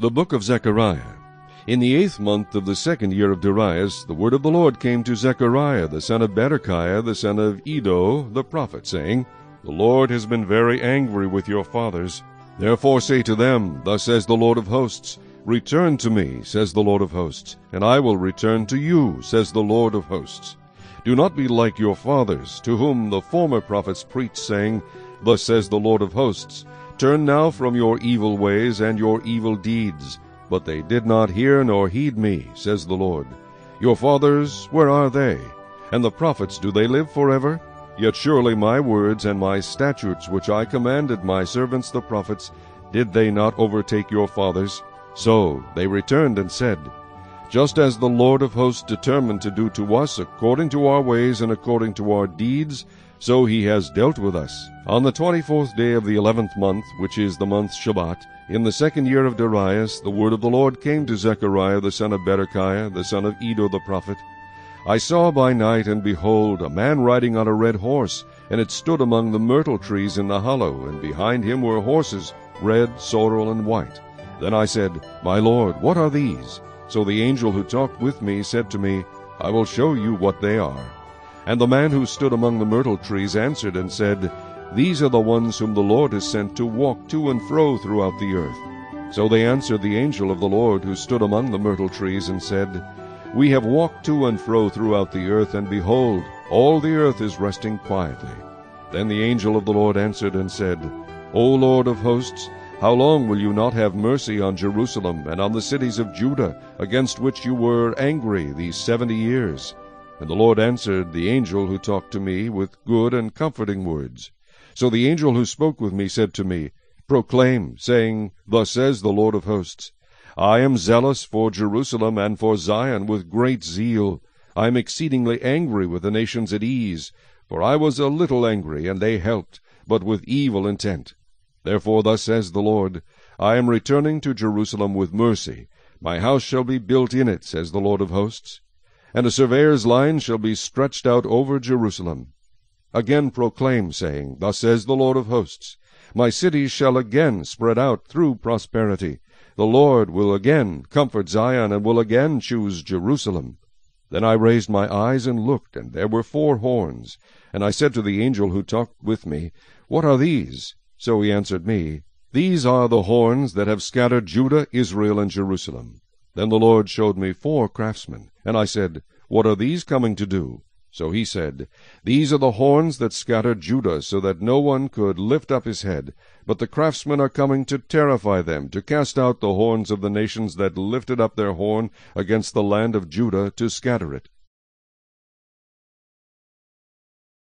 The book of Zechariah. In the eighth month of the second year of Darius, the word of the Lord came to Zechariah the son of Berechiah the son of Iddo the prophet, saying, The Lord has been very angry with your fathers. Therefore say to them, Thus says the Lord of hosts, Return to me, says the Lord of hosts, and I will return to you, says the Lord of hosts. Do not be like your fathers, to whom the former prophets preached, saying, Thus says the Lord of hosts, Turn now from your evil ways and your evil deeds. But they did not hear nor heed me, says the Lord. Your fathers, where are they? And the prophets, do they live forever? Yet surely my words and my statutes which I commanded my servants the prophets, did they not overtake your fathers? So they returned and said, Just as the Lord of hosts determined to do to us according to our ways and according to our deeds, so he has dealt with us. On the twenty-fourth day of the eleventh month, which is the month Shebat, in the second year of Darius, the word of the Lord came to Zechariah the son of Berechiah, the son of Iddo the prophet. I saw by night, and behold, a man riding on a red horse, and it stood among the myrtle trees in the hollow, and behind him were horses, red, sorrel, and white. Then I said, My Lord, what are these? So the angel who talked with me said to me, I will show you what they are. And the man who stood among the myrtle trees answered and said, These are the ones whom the Lord has sent to walk to and fro throughout the earth. So they answered the angel of the Lord who stood among the myrtle trees and said, We have walked to and fro throughout the earth, and behold, all the earth is resting quietly. Then the angel of the Lord answered and said, O Lord of hosts, how long will you not have mercy on Jerusalem and on the cities of Judah, against which you were angry these seventy years? And the Lord answered the angel who talked to me with good and comforting words. So the angel who spoke with me said to me, Proclaim, saying, Thus says the Lord of hosts, I am zealous for Jerusalem and for Zion with great zeal. I am exceedingly angry with the nations at ease. For I was a little angry, and they helped, but with evil intent. Therefore thus says the Lord, I am returning to Jerusalem with mercy. My house shall be built in it, says the Lord of hosts and a surveyor's line shall be stretched out over Jerusalem. Again proclaim, saying, Thus says the Lord of hosts, My cities shall again spread out through prosperity. The Lord will again comfort Zion, and will again choose Jerusalem. Then I raised my eyes and looked, and there were four horns. And I said to the angel who talked with me, What are these? So he answered me, These are the horns that have scattered Judah, Israel, and Jerusalem. Then the Lord showed me four craftsmen. And I said, What are these coming to do? So he said, These are the horns that scattered Judah, so that no one could lift up his head. But the craftsmen are coming to terrify them, to cast out the horns of the nations that lifted up their horn against the land of Judah, to scatter it.